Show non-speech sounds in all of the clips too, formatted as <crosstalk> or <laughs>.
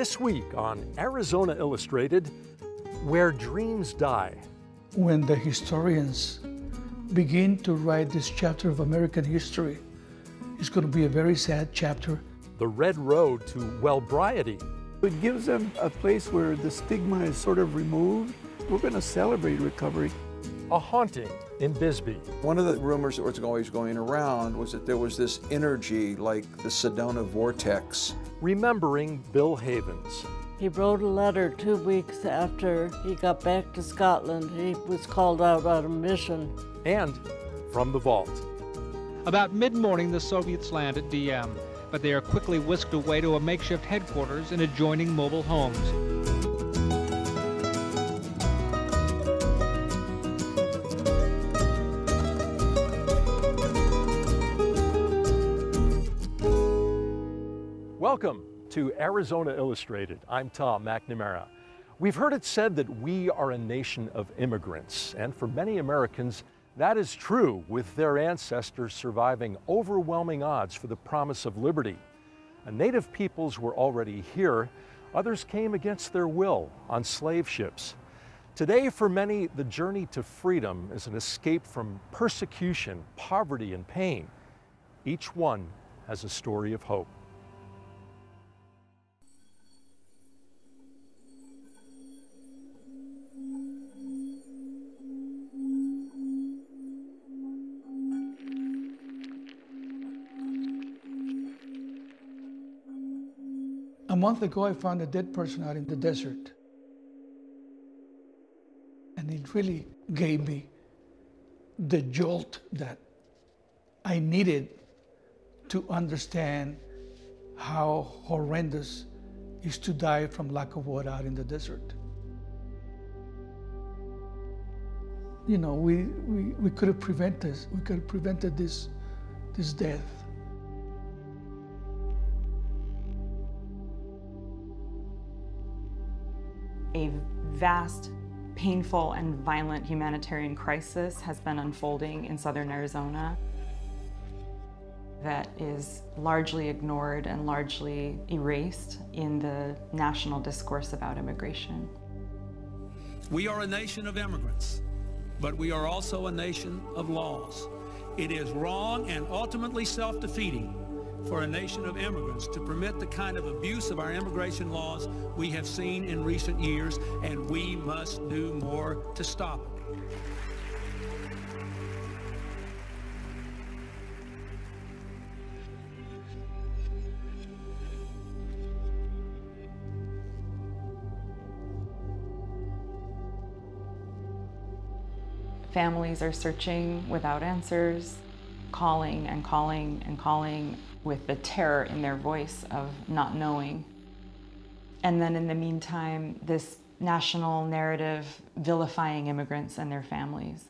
This week on Arizona Illustrated, Where Dreams Die. When the historians begin to write this chapter of American history, it's going to be a very sad chapter. The Red Road to Wellbriety. It gives them a place where the stigma is sort of removed. We're going to celebrate recovery. A haunting in Bisbee. One of the rumors that was always going around was that there was this energy like the Sedona vortex. Remembering Bill Havens. He wrote a letter two weeks after he got back to Scotland. He was called out on a mission. And from the vault. About mid morning, the Soviets land at DM, but they are quickly whisked away to a makeshift headquarters in adjoining mobile homes. Welcome to Arizona Illustrated. I'm Tom McNamara. We've heard it said that we are a nation of immigrants, and for many Americans, that is true, with their ancestors surviving overwhelming odds for the promise of liberty. Native peoples were already here, others came against their will on slave ships. Today, for many, the journey to freedom is an escape from persecution, poverty, and pain. Each one has a story of hope. A month ago, I found a dead person out in the desert. And it really gave me the jolt that I needed to understand how horrendous is to die from lack of water out in the desert. You know, we, we, we could have prevented this. We could have prevented this, this death. Vast, painful, and violent humanitarian crisis has been unfolding in southern Arizona that is largely ignored and largely erased in the national discourse about immigration. We are a nation of immigrants, but we are also a nation of laws. It is wrong and ultimately self-defeating for a nation of immigrants to permit the kind of abuse of our immigration laws we have seen in recent years, and we must do more to stop it. Families are searching without answers, calling and calling and calling with the terror in their voice of not knowing. And then in the meantime, this national narrative vilifying immigrants and their families.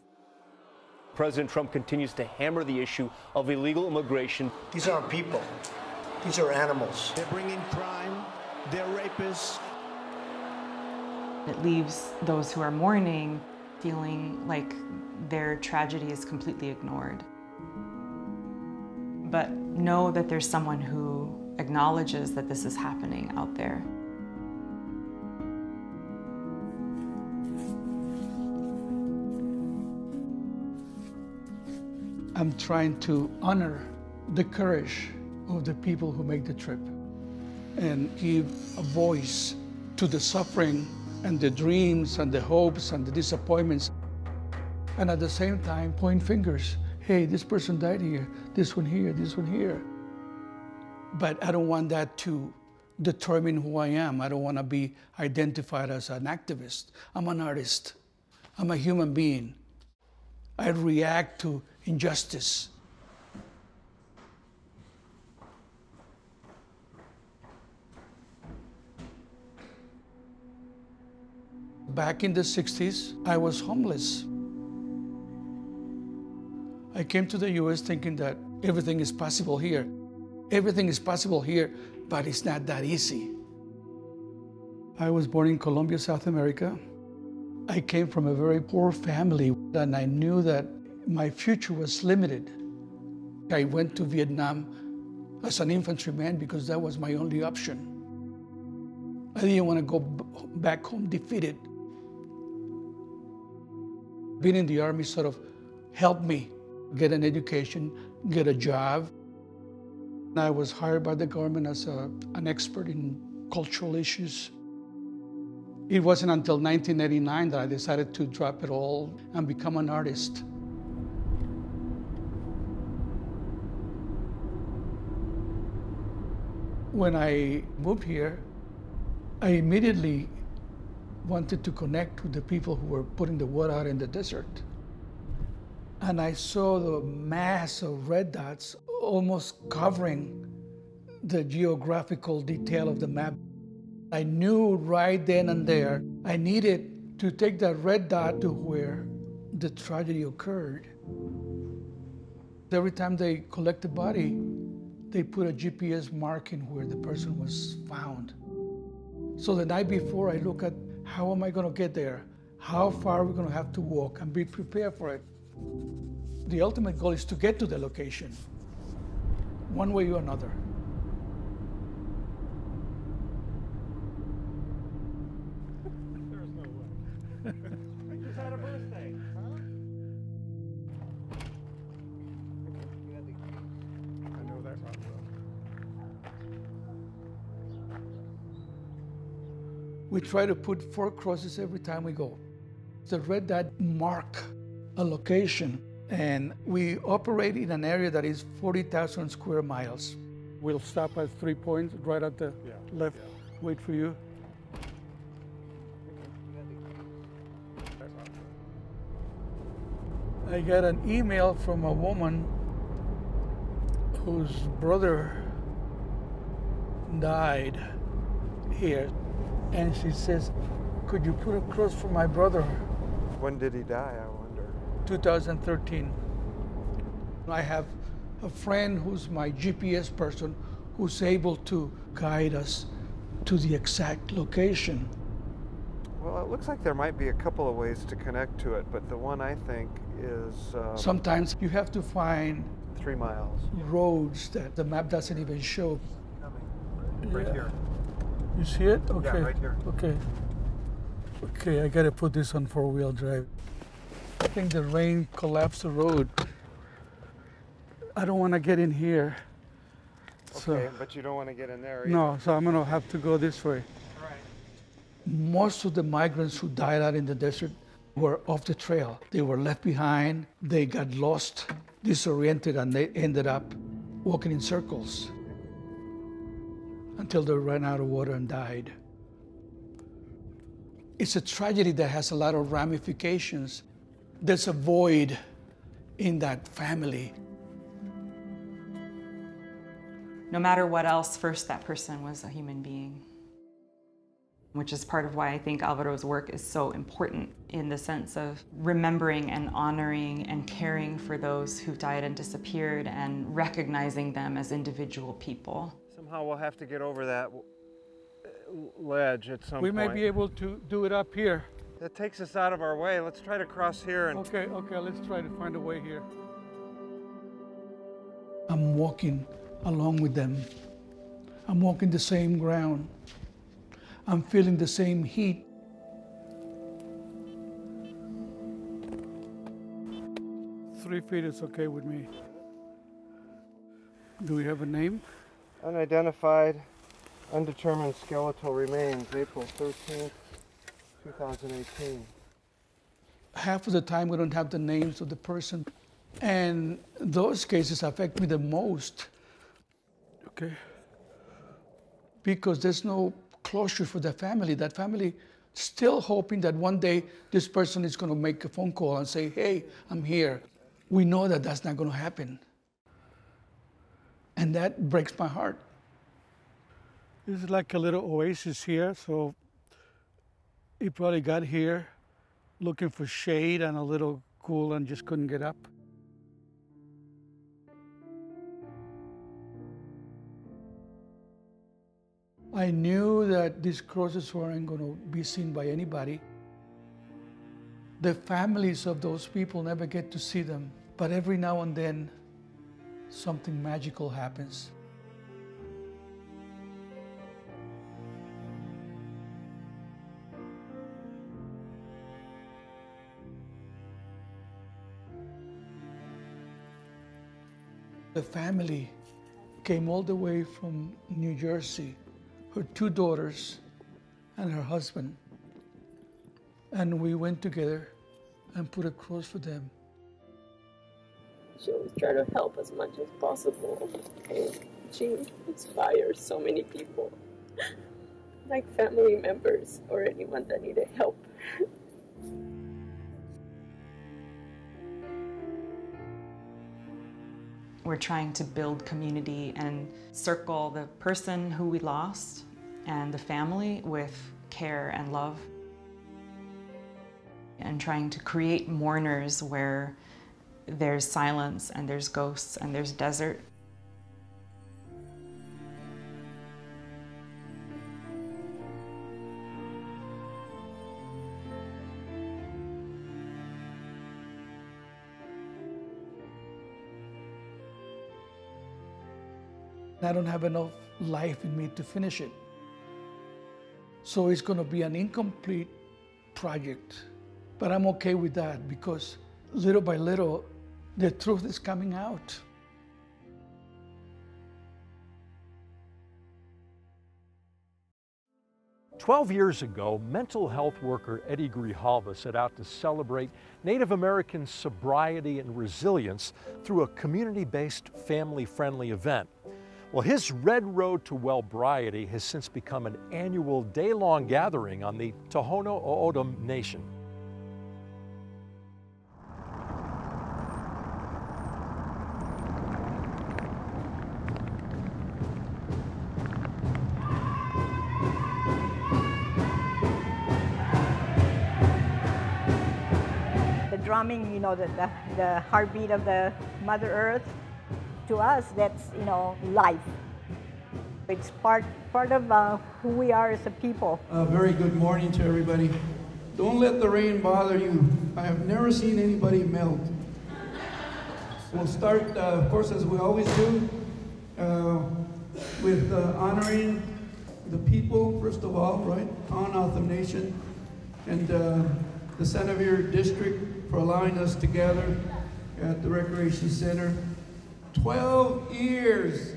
President Trump continues to hammer the issue of illegal immigration. These aren't people. These are animals. They're bringing crime. They're rapists. It leaves those who are mourning feeling like their tragedy is completely ignored. But know that there's someone who acknowledges that this is happening out there. I'm trying to honor the courage of the people who make the trip and give a voice to the suffering and the dreams and the hopes and the disappointments. And at the same time, point fingers. Hey, this person died here, this one here, this one here. But I don't want that to determine who I am. I don't want to be identified as an activist. I'm an artist. I'm a human being. I react to injustice. Back in the 60s, I was homeless. I came to the US thinking that everything is possible here. Everything is possible here, but it's not that easy. I was born in Colombia, South America. I came from a very poor family, and I knew that my future was limited. I went to Vietnam as an infantryman because that was my only option. I didn't want to go back home defeated. Being in the Army sort of helped me get an education, get a job. I was hired by the government as a, an expert in cultural issues. It wasn't until 1989 that I decided to drop it all and become an artist. When I moved here, I immediately wanted to connect with the people who were putting the wood out in the desert. And I saw the mass of red dots almost covering the geographical detail of the map. I knew right then and there I needed to take that red dot to where the tragedy occurred. Every time they collect the body, they put a GPS marking where the person was found. So the night before, I look at how am I going to get there? How far are we going to have to walk and be prepared for it? The ultimate goal is to get to the location, one way or another. We try to put four crosses every time we go. The red dot mark a location, and we operate in an area that is 40,000 square miles. We'll stop at three points right at the left. Wait for you. I got an email from a woman whose brother died here. And she says, Could you put a cross for my brother? When did he die, I wonder? 2013. I have a friend who's my GPS person who's able to guide us to the exact location. Well, it looks like there might be a couple of ways to connect to it, but the one I think is. Um, Sometimes you have to find three miles. roads that the map doesn't even show. Coming. Right Yeah. here. You see it? Yeah, Okay. right here. Okay. Okay, I gotta put this on four wheel drive. I think the rain collapsed the road. I don't wanna get in here. So, Okay, but you don't want to get in there. Either. no, so I'm gonna have to go this way. Right. Most of the migrants who died out in the desert were off the trail. They were left behind, they got lost, disoriented, and they ended up walking in circles until they ran out of water and died. It's a tragedy that has a lot of ramifications. There's a void in that family. No matter what else, first that person was a human being. Which is part of why I think Alvaro's work is so important in the sense of remembering and honoring and caring for those who died and disappeared and recognizing them as individual people. Somehow we'll have to get over that uh, ledge at some we point. We may be able to do it up here. That takes us out of our way. Let's try to cross here and. Okay, okay, let's try to find a way here. I'm walking along with them. I'm walking the same ground. I'm feeling the same heat. Three feet is okay with me. Do we have a name? Unidentified, undetermined skeletal remains, April 13th, 2018. half of the time we don't have the names of the person. And those cases affect me the most. Okay. Because there's no closure for the family. That family still hoping that one day this person is going to make a phone call and say, hey, I'm here. We know that that's not going to happen. And that breaks my heart. This is like a little oasis here. So he probably got here looking for shade and a little cool and just couldn't get up. I knew that these crosses weren't going to be seen by anybody. The families of those people never get to see them, but every now and then something magical happens. The family came all the way from New Jersey, her two daughters and her husband. And we went together and put a cross for them. She always tried to help as much as possible. And she inspires so many people, like family members or anyone that needed help. <laughs> We're trying to build community and circle the person who we lost and the family with care and love. And trying to create mourners where there's silence and there's ghosts and there's desert. I don't have enough life in me to finish it. So it's going to be an incomplete project. But I'm okay with that because little by little, the truth is coming out. Twelve years ago, mental health worker Eddie Grijalva set out to celebrate Native American sobriety and resilience through a community-based, family-friendly event. Well, his Red Road to Wellbriety has since become an annual day-long gathering on the Tohono O'odham Nation. the drumming, you know, the, the, the heartbeat of the Mother Earth. To us, that's, you know, life. It's part, part of uh, who we are as a people. A very good morning to everybody. Don't let the rain bother you. I have never seen anybody melt. We'll start, uh, of course, as we always do, uh, with uh, honoring the people, first of all, right? Tohono Nation and uh, the Centerville District for allowing us to gather at the Recreation Center. 12 years.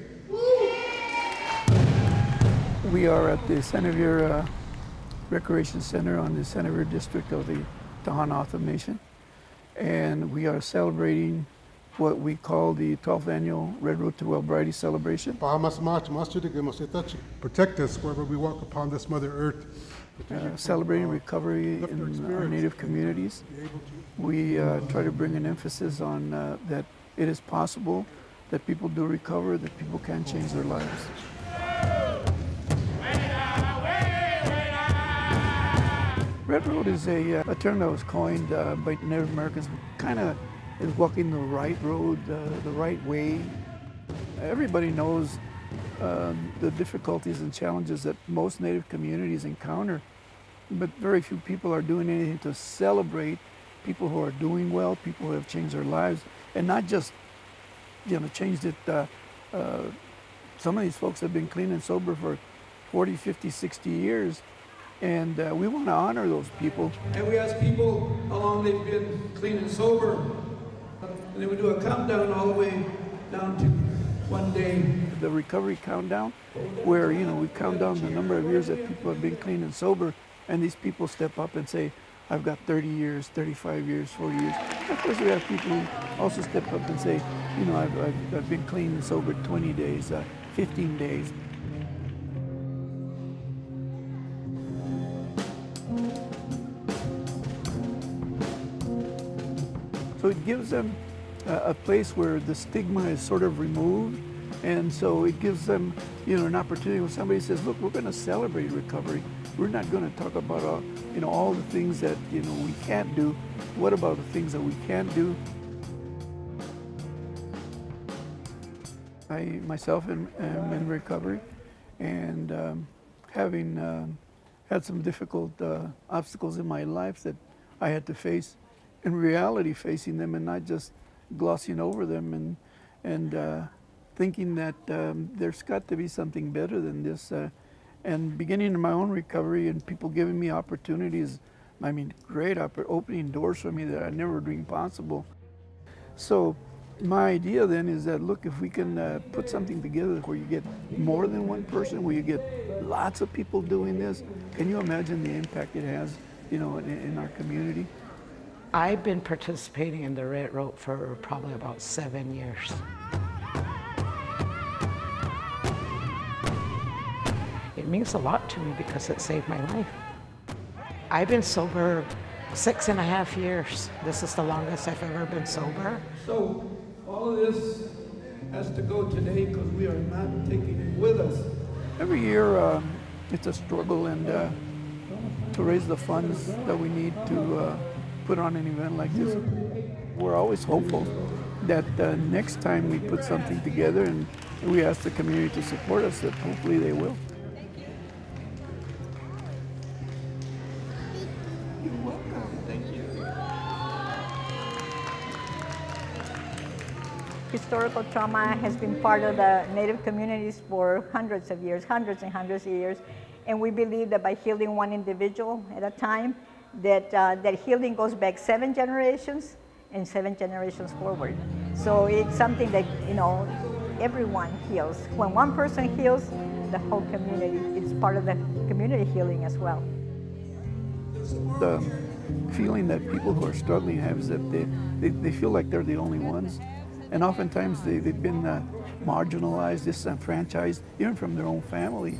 We are at the Centerville uh, Recreation Center on the Centerville District of the Tohono Nation. And we are celebrating what we call the 12th annual Red Road to Wellbriety celebration. Protect us wherever we walk upon this Mother Earth. Uh, celebrating recovery in our native communities. We uh, try to bring an emphasis on uh, that it is possible that people do recover, that people can change their lives. Red Road is a, uh, a term that was coined uh, by Native Americans, kind of is walking the right road, uh, the right way. Everybody knows um, the difficulties and challenges that most Native communities encounter, but very few people are doing anything to celebrate people who are doing well, people who have changed their lives, and not just, you know, changed it. Uh, uh, some of these folks have been clean and sober for 40, 50, 60 years, and uh, we want to honor those people. And we ask people how long they've been clean and sober, and then we do a countdown all the way down to one day. The recovery countdown, where you know we count down the number of years that people have been clean and sober, and these people step up and say, "I've got 30 years, 35 years, 40 years." Of course, we have people who also step up and say, "You know, I've, I've, I've been clean and sober 20 days, uh, 15 days." So it gives them a, place where the stigma is sort of removed. And so it gives them, you know, an opportunity when somebody says, look, we're going to celebrate recovery. We're not going to talk about, uh, you know, all the things that, you know, we can't do. What about the things that we can do? I myself am, am in recovery and um, having um, had some difficult uh, obstacles in my life that I had to face, in reality facing them and not just glossing over them and, and uh, thinking that um, there's got to be something better than this. And beginning in my own recovery and people giving me opportunities, I mean, great opening doors for me that I never dreamed possible. So My idea then is that look, if we can uh, put something together where you get more than one person, where you get lots of people doing this, can you imagine the impact it has, you know, in, in our community? I've been participating in the Red Road for probably about seven years. Means a lot to me because it saved my life. I've been sober six and a half years. This is the longest I've ever been sober. So all of this has to go today because we are not taking it with us. Every year um, it's a struggle and uh, to raise the funds that we need to uh, put on an event like this. We're always hopeful that uh, next time we put something together and we ask the community to support us, that hopefully they will. Historical trauma has been part of the Native communities for hundreds of years, hundreds and hundreds of years. And we believe that by healing one individual at a time, that, uh, that healing goes back seven generations and seven generations forward. So it's something that, you know, everyone heals. When one person heals, the whole community, it's part of the community healing as well. The feeling that people who are struggling have is that they, they, they feel like they're the only ones. And oftentimes they, they've been uh, marginalized, disenfranchised, even from their own family.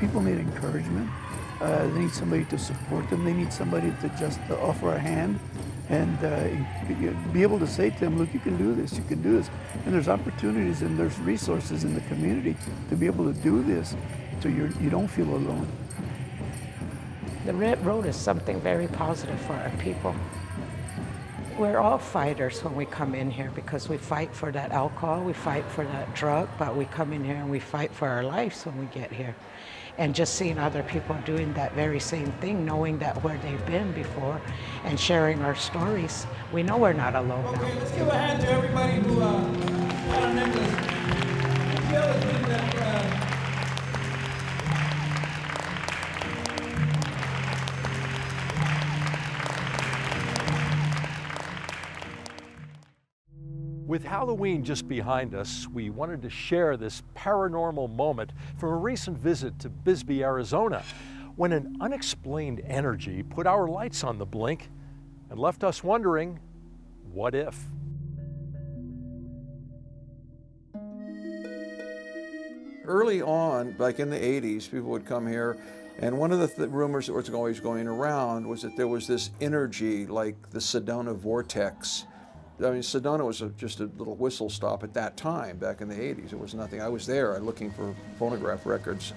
People need encouragement. Uh, they need somebody to support them. They need somebody to just uh, offer a hand and uh, be, able to say to them, look, you can do this, you can do this. And there's opportunities and there's resources in the community to be able to do this so you don't feel alone. The Red Road is something very positive for our people. We're all fighters when we come in here because we fight for that alcohol, we fight for that drug, but we come in here and we fight for our lives when we get here. And just seeing other people doing that very same thing, knowing that where they've been before and sharing our stories, we know we're not alone now. Okay, let's give a hand to everybody who uh, got a necklace. With Halloween just behind us, we wanted to share this paranormal moment from a recent visit to Bisbee, Arizona, when an unexplained energy put our lights on the blink and left us wondering what if? Early on, like in the 80s, people would come here, and one of the th rumors that was always going around was that there was this energy like the Sedona vortex. I mean, Sedona was a, just a little whistle stop at that time, back in the 80s. It was nothing. I was there uh, looking for phonograph records.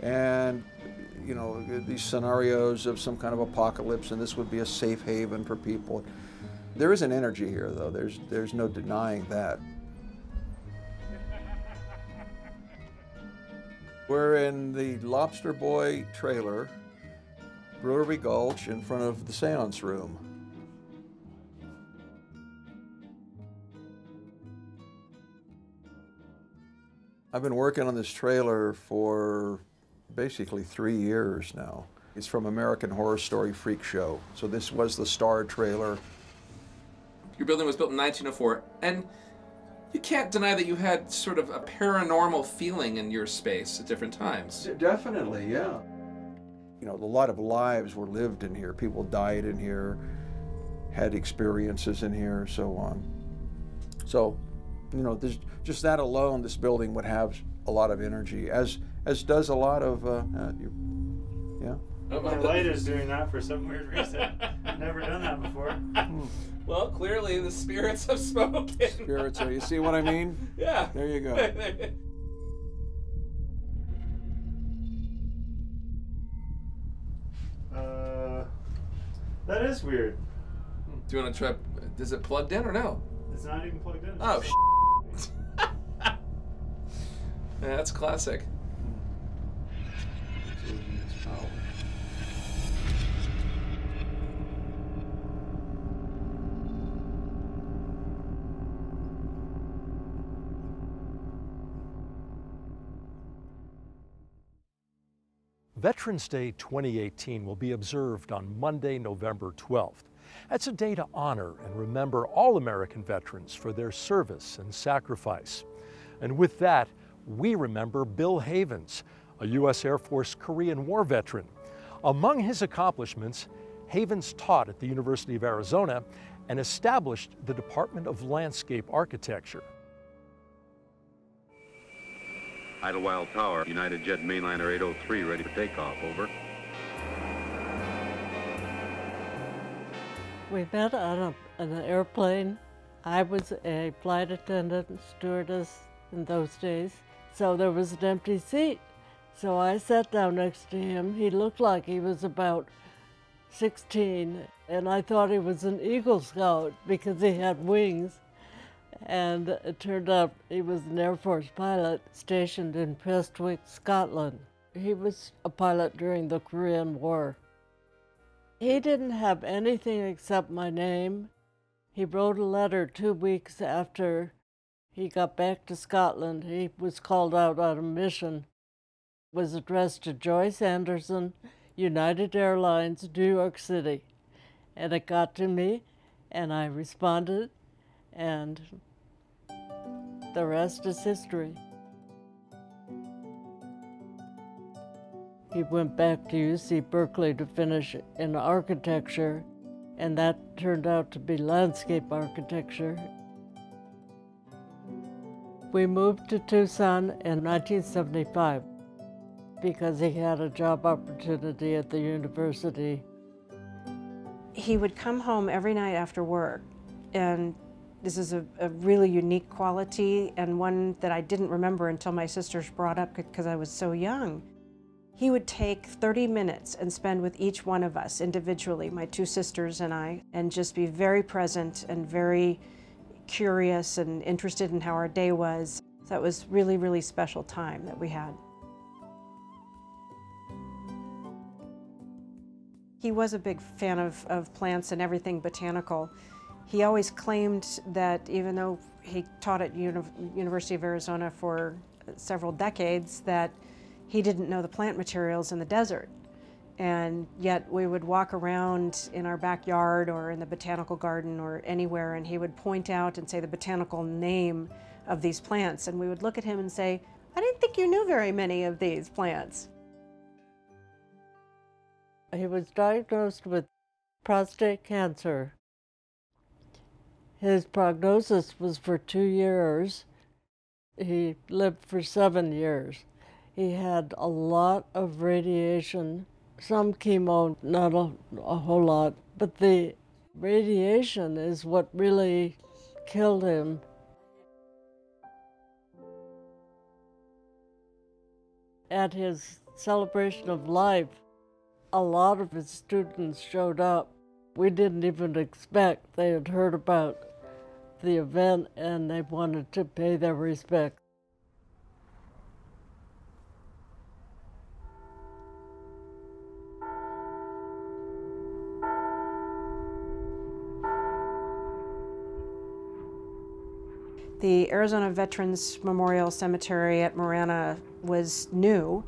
And, you know, these scenarios of some kind of apocalypse, and this would be a safe haven for people. There is an energy here, though. There's, there's no denying that. We're in the Lobster Boy trailer, Brewery Gulch, in front of the seance room. I've been working on this trailer for basically three years now. It's from American Horror Story Freak Show. So this was the star trailer. Your building was built in 1904, and you can't deny that you had sort of a paranormal feeling in your space at different times. Definitely, yeah. You know, a lot of lives were lived in here. People died in here, had experiences in here, so on. So, you know, this, just that alone, this building would have a lot of energy, as as does a lot of, uh, uh, you, yeah. My light is doing that for some weird reason. <laughs> Never done that before. Well, clearly the spirits have <laughs> spoken. Spirits, are you see what I mean? Yeah. There you go. <laughs> that is weird. Hmm. Do you want to try? Is it plugged in or no? It's not even plugged in. Oh, sh- <laughs> yeah, that's classic. Veterans Day 2018 will be observed on Monday, November 12th. That's a day to honor and remember all American veterans for their service and sacrifice. And with that, we remember Bill Havens, a U.S. Air Force Korean War veteran. Among his accomplishments, Havens taught at the University of Arizona and established the Department of Landscape Architecture. Idlewild Tower, United Jet Mainliner 803 ready for takeoff, over. We met on a, an airplane. I was a flight attendant, stewardess in those days, so there was an empty seat. So I sat down next to him. He looked like he was about 16, and I thought he was an Eagle Scout because he had wings. And it turned out he was an Air Force pilot stationed in Prestwick, Scotland. He was a pilot during the Korean War. He didn't have anything except my name. He wrote a letter two weeks after he got back to Scotland. He was called out on a mission. It was addressed to Joyce Anderson, United Airlines, New York City. And it got to me, and I responded, and the rest is history. He went back to UC Berkeley to finish in architecture, and that turned out to be landscape architecture. We moved to Tucson in 1975 because he had a job opportunity at the university. He would come home every night after work, and this is a, a, really unique quality and one that I didn't remember until my sisters brought up because I was so young. He would take 30 minutes and spend with each one of us individually, my two sisters and I, and just be very present and very curious and interested in how our day was. So was really, really special time that we had. He was a big fan of, of plants and everything botanical. He always claimed that even though he taught at Uni University of Arizona for several decades, that he didn't know the plant materials in the desert. And yet we would walk around in our backyard or in the botanical garden or anywhere and he would point out and say the botanical name of these plants. And we would look at him and say, I didn't think you knew very many of these plants. He was diagnosed with prostate cancer his prognosis was for two years. He lived for seven years. He had a lot of radiation, some chemo, not a, a whole lot, but the radiation is what really killed him. At his celebration of life, a lot of his students showed up. We didn't even expect they had heard about the event and they wanted to pay their respects. The Arizona Veterans Memorial Cemetery at Marana was new,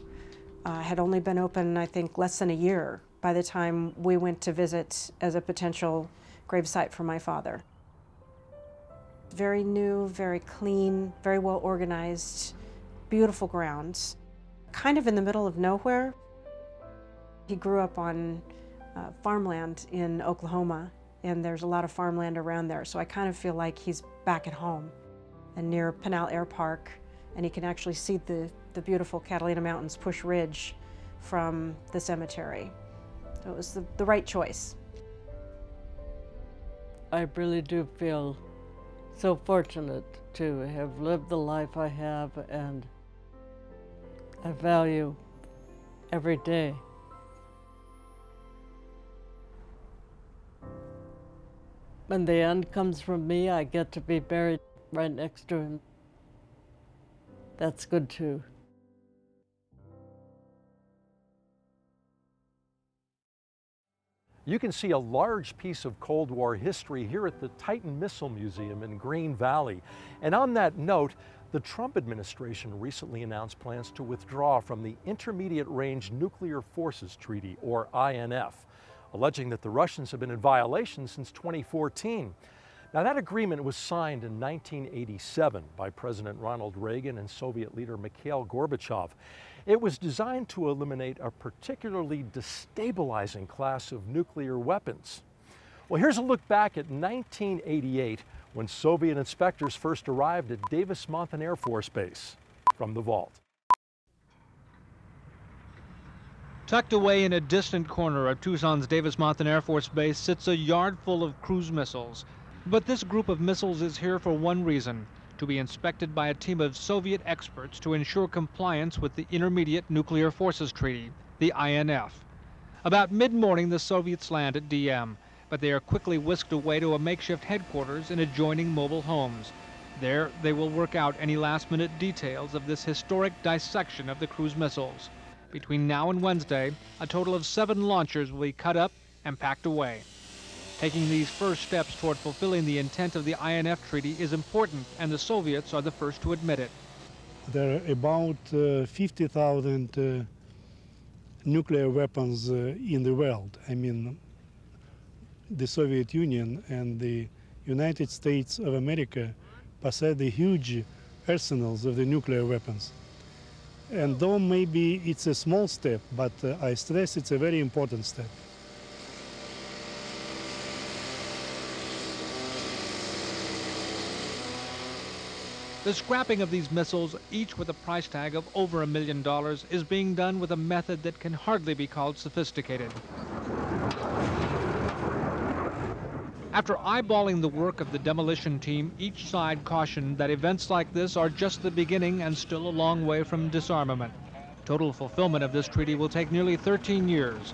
uh, had only been open, I think, less than a year by the time we went to visit as a potential gravesite for my father very new, very clean, very well organized, beautiful grounds, kind of in the middle of nowhere. He grew up on uh, farmland in Oklahoma, and there's a lot of farmland around there, so I kind of feel like he's back at home and near Pinal Air Park, and he can actually see the, the beautiful Catalina Mountains Pusch Ridge from the cemetery. So it was the, the right choice. I really do feel so fortunate to have lived the life I have, and I value every day. When the end comes from me, I get to be buried right next to him. That's good too. You can see a large piece of Cold War history here at the Titan Missile Museum in Green Valley. And on that note, The Trump administration recently announced plans to withdraw from the Intermediate Range Nuclear Forces Treaty, or INF, alleging that the Russians have been in violation since 2014. Now, that agreement was signed in 1987 by President Ronald Reagan and Soviet leader Mikhail Gorbachev. It was designed to eliminate a particularly destabilizing class of nuclear weapons. Well, here's a look back at 1988 when Soviet inspectors first arrived at Davis Monthan Air Force Base from the vault. Tucked away in a distant corner of Tucson's Davis Monthan Air Force Base sits a yard full of cruise missiles. But this group of missiles is here for one reason to be inspected by a team of Soviet experts to ensure compliance with the Intermediate Nuclear Forces Treaty, the INF. About mid morning, the Soviets land at DM, but they are quickly whisked away to a makeshift headquarters in adjoining mobile homes. There, they will work out any last minute details of this historic dissection of the cruise missiles. Between now and Wednesday, a total of seven launchers will be cut up and packed away. Taking these first steps toward fulfilling the intent of the INF Treaty is important, and the Soviets are the first to admit it. There are about uh, 50,000 uh, nuclear weapons uh, in the world. I mean, the Soviet Union and the United States of America possess the huge arsenals of the nuclear weapons. And though maybe it's a small step, but uh, I stress it's a very important step. The scrapping of these missiles, each with a price tag of over a million dollars, is being done with a method that can hardly be called sophisticated. After eyeballing the work of the demolition team, each side cautioned that events like this are just the beginning and still a long way from disarmament. Total fulfillment of this treaty will take nearly 13 years.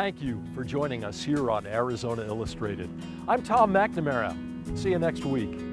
Thank you for joining us here on Arizona Illustrated. I'm Tom McNamara. See you next week.